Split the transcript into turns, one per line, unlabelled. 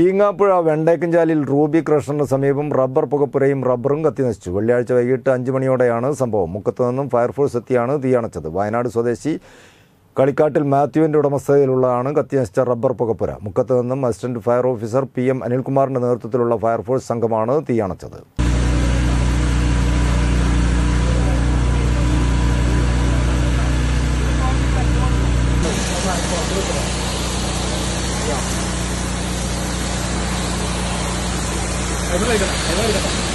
Eengapuzha വെണ്ടേക്കഞ്ചാലിൽ Ruby ക്രഷറിന് സമീപം rubber പുകപ്പുരയും റബ്ബറും കത്തിനശിച്ചു. വെള്ളിയാഴ്ച വൈകിട്ട് അഞ്ച് മണിയോടെയാണ് സംഭവം. മുക്കത്തു നിന്നും ഫയർഫോഴ്സ് എത്തിയാണ് തീയണച്ചത്. വയനാട് സ്വദേശി കളിക്കാട്ടിൽ മാത്യുവിന്റെ ഉടമസ്ഥതയിലുള്ളതാണ് കത്തിനശിച്ച റബ്ബർ പുകപ്പുര. മുക്കത്തു നിന്നും assistant fire officer P M അനിൽകുമാറിന്റെ നേതൃത്വത്തിലുള്ള ഫയർഫോഴ്സ് സംഘമാണ് തീയണച്ചത്.
还是那个吧还是那个吧